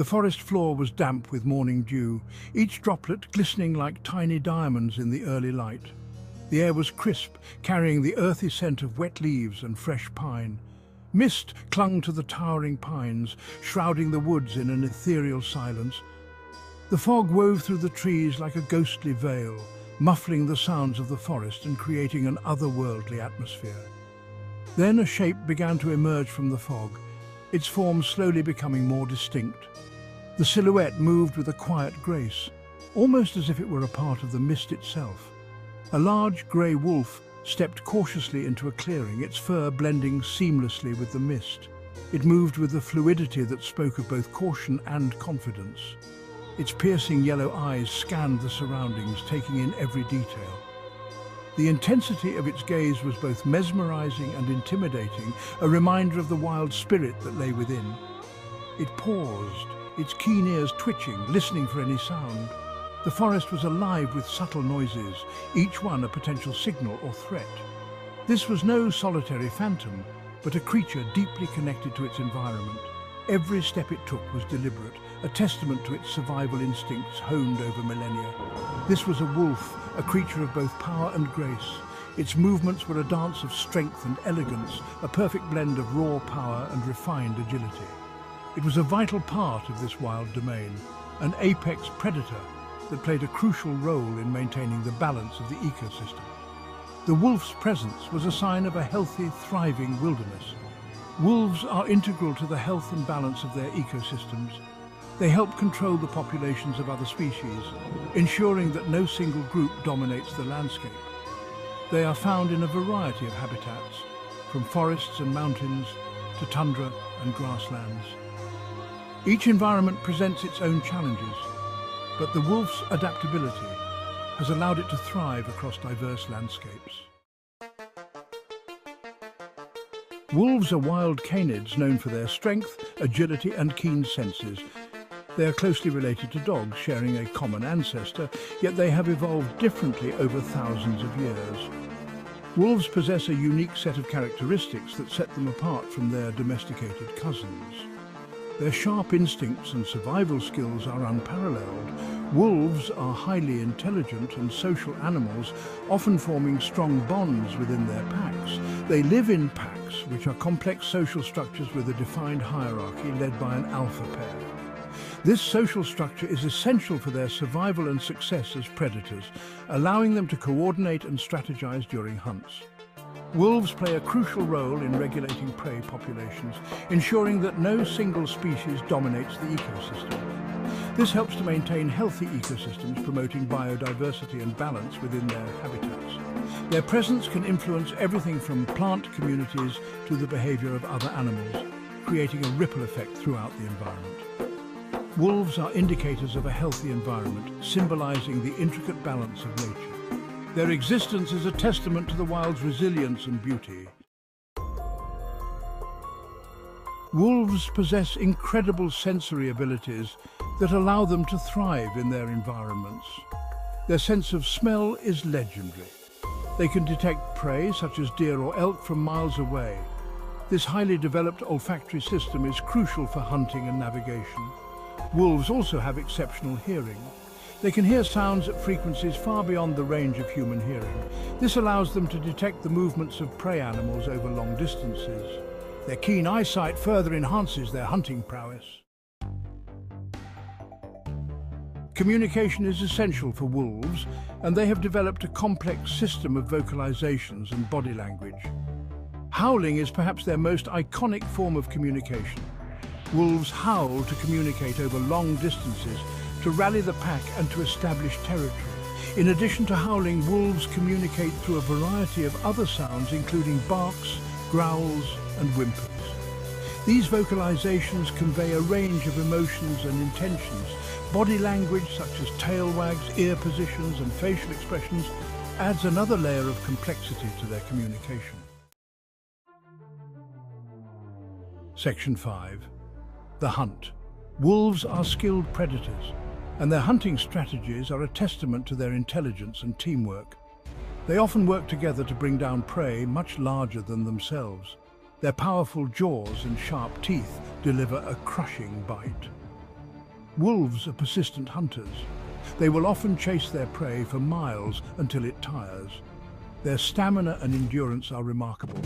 The forest floor was damp with morning dew, each droplet glistening like tiny diamonds in the early light. The air was crisp, carrying the earthy scent of wet leaves and fresh pine. Mist clung to the towering pines, shrouding the woods in an ethereal silence. The fog wove through the trees like a ghostly veil, muffling the sounds of the forest and creating an otherworldly atmosphere. Then a shape began to emerge from the fog, its form slowly becoming more distinct. The silhouette moved with a quiet grace, almost as if it were a part of the mist itself. A large grey wolf stepped cautiously into a clearing, its fur blending seamlessly with the mist. It moved with a fluidity that spoke of both caution and confidence. Its piercing yellow eyes scanned the surroundings, taking in every detail. The intensity of its gaze was both mesmerizing and intimidating, a reminder of the wild spirit that lay within. It paused, its keen ears twitching, listening for any sound. The forest was alive with subtle noises, each one a potential signal or threat. This was no solitary phantom, but a creature deeply connected to its environment. Every step it took was deliberate, a testament to its survival instincts honed over millennia. This was a wolf, a creature of both power and grace. Its movements were a dance of strength and elegance, a perfect blend of raw power and refined agility. It was a vital part of this wild domain, an apex predator that played a crucial role in maintaining the balance of the ecosystem. The wolf's presence was a sign of a healthy, thriving wilderness. Wolves are integral to the health and balance of their ecosystems. They help control the populations of other species, ensuring that no single group dominates the landscape. They are found in a variety of habitats, from forests and mountains to tundra and grasslands. Each environment presents its own challenges, but the wolf's adaptability has allowed it to thrive across diverse landscapes. Wolves are wild canids known for their strength, agility and keen senses. They are closely related to dogs, sharing a common ancestor, yet they have evolved differently over thousands of years. Wolves possess a unique set of characteristics that set them apart from their domesticated cousins. Their sharp instincts and survival skills are unparalleled. Wolves are highly intelligent and social animals, often forming strong bonds within their packs. They live in packs, which are complex social structures with a defined hierarchy led by an alpha pair. This social structure is essential for their survival and success as predators, allowing them to coordinate and strategize during hunts. Wolves play a crucial role in regulating prey populations, ensuring that no single species dominates the ecosystem. This helps to maintain healthy ecosystems, promoting biodiversity and balance within their habitats. Their presence can influence everything from plant communities to the behavior of other animals, creating a ripple effect throughout the environment. Wolves are indicators of a healthy environment, symbolizing the intricate balance of nature. Their existence is a testament to the wild's resilience and beauty. Wolves possess incredible sensory abilities that allow them to thrive in their environments. Their sense of smell is legendary. They can detect prey, such as deer or elk, from miles away. This highly developed olfactory system is crucial for hunting and navigation. Wolves also have exceptional hearing. They can hear sounds at frequencies far beyond the range of human hearing. This allows them to detect the movements of prey animals over long distances. Their keen eyesight further enhances their hunting prowess. Communication is essential for wolves, and they have developed a complex system of vocalizations and body language. Howling is perhaps their most iconic form of communication. Wolves howl to communicate over long distances to rally the pack and to establish territory. In addition to howling, wolves communicate through a variety of other sounds, including barks, growls, and whimpers. These vocalizations convey a range of emotions and intentions. Body language, such as tail wags, ear positions, and facial expressions, adds another layer of complexity to their communication. Section 5. The Hunt. Wolves are skilled predators and their hunting strategies are a testament to their intelligence and teamwork. They often work together to bring down prey much larger than themselves. Their powerful jaws and sharp teeth deliver a crushing bite. Wolves are persistent hunters. They will often chase their prey for miles until it tires. Their stamina and endurance are remarkable.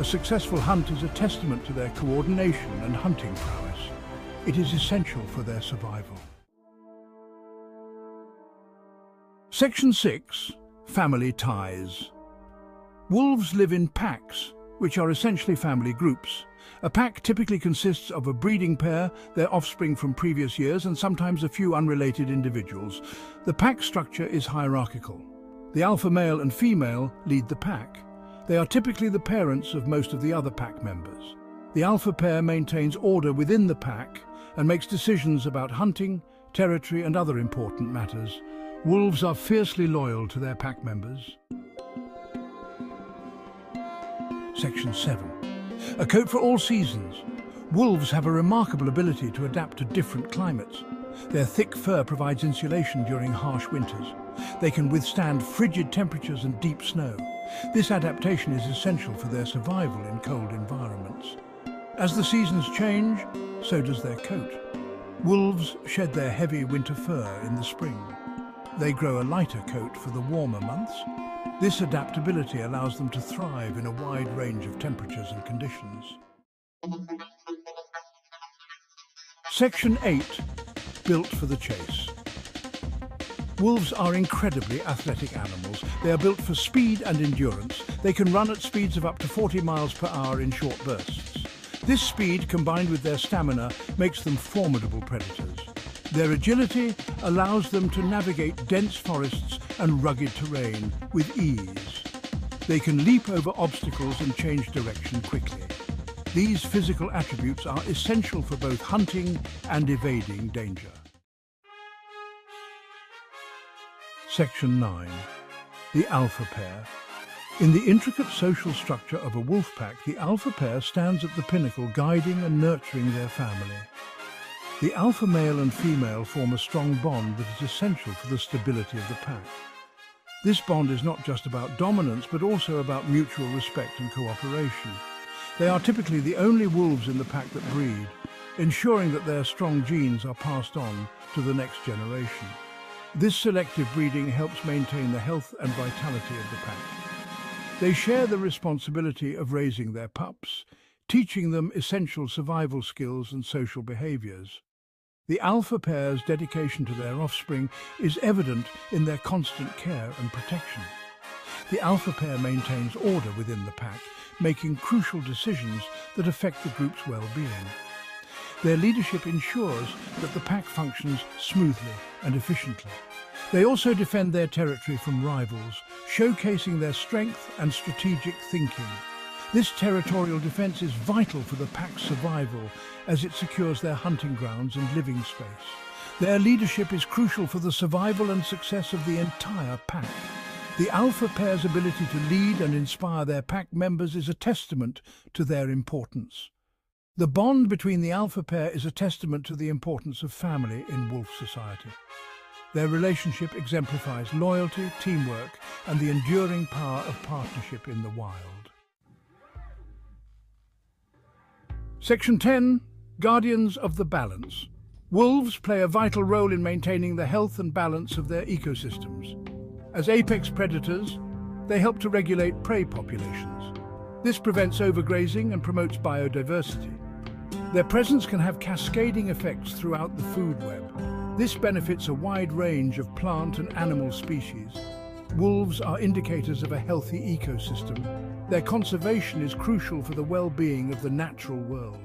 A successful hunt is a testament to their coordination and hunting prowess. It is essential for their survival. Section 6. Family Ties Wolves live in packs, which are essentially family groups. A pack typically consists of a breeding pair, their offspring from previous years, and sometimes a few unrelated individuals. The pack structure is hierarchical. The alpha male and female lead the pack. They are typically the parents of most of the other pack members. The alpha pair maintains order within the pack and makes decisions about hunting, territory and other important matters. Wolves are fiercely loyal to their pack members. Section 7. A coat for all seasons. Wolves have a remarkable ability to adapt to different climates. Their thick fur provides insulation during harsh winters. They can withstand frigid temperatures and deep snow. This adaptation is essential for their survival in cold environments. As the seasons change, so does their coat. Wolves shed their heavy winter fur in the spring. They grow a lighter coat for the warmer months. This adaptability allows them to thrive in a wide range of temperatures and conditions. Section 8. Built for the chase. Wolves are incredibly athletic animals. They are built for speed and endurance. They can run at speeds of up to 40 miles per hour in short bursts. This speed, combined with their stamina, makes them formidable predators. Their agility allows them to navigate dense forests and rugged terrain with ease. They can leap over obstacles and change direction quickly. These physical attributes are essential for both hunting and evading danger. Section 9. The Alpha Pair. In the intricate social structure of a wolf pack, the alpha pair stands at the pinnacle, guiding and nurturing their family. The alpha male and female form a strong bond that is essential for the stability of the pack. This bond is not just about dominance, but also about mutual respect and cooperation. They are typically the only wolves in the pack that breed, ensuring that their strong genes are passed on to the next generation. This selective breeding helps maintain the health and vitality of the pack. They share the responsibility of raising their pups, teaching them essential survival skills and social behaviours. The alpha pair's dedication to their offspring is evident in their constant care and protection. The alpha pair maintains order within the pack, making crucial decisions that affect the group's well-being. Their leadership ensures that the pack functions smoothly and efficiently. They also defend their territory from rivals, showcasing their strength and strategic thinking. This territorial defence is vital for the pack's survival as it secures their hunting grounds and living space. Their leadership is crucial for the survival and success of the entire pack. The alpha pair's ability to lead and inspire their pack members is a testament to their importance. The bond between the alpha pair is a testament to the importance of family in wolf society. Their relationship exemplifies loyalty, teamwork and the enduring power of partnership in the wild. Section 10. Guardians of the Balance. Wolves play a vital role in maintaining the health and balance of their ecosystems. As apex predators, they help to regulate prey populations. This prevents overgrazing and promotes biodiversity. Their presence can have cascading effects throughout the food web. This benefits a wide range of plant and animal species. Wolves are indicators of a healthy ecosystem. Their conservation is crucial for the well-being of the natural world.